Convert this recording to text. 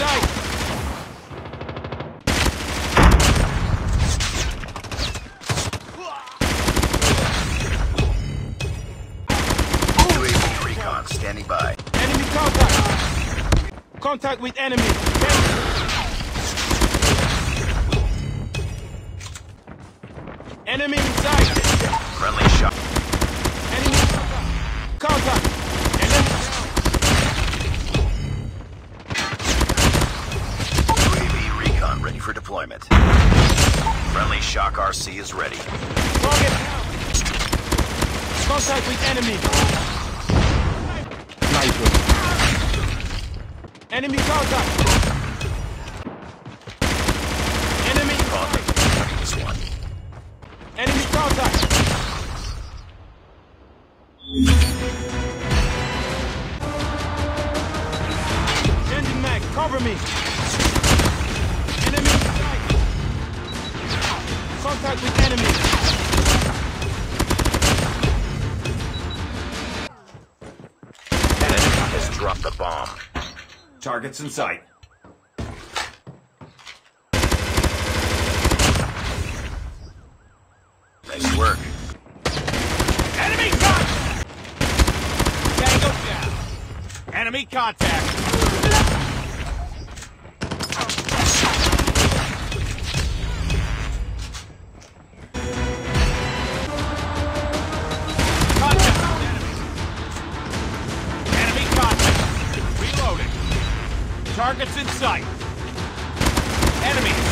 sight! Standing by. Enemy contact! Contact with enemy! Enemy, enemy inside! Friendly shot. Deployment. Friendly Shock RC is ready. Target down. Contact with enemy. Sniper. Enemy contact. Enemy in sight. This one. Enemy contact. Changing mag, cover me. Contact with enemy. Enemy has dropped the bomb. Targets in sight. Nice work. Enemy contact! Tango down. Enemy contact. Targets in sight. Enemy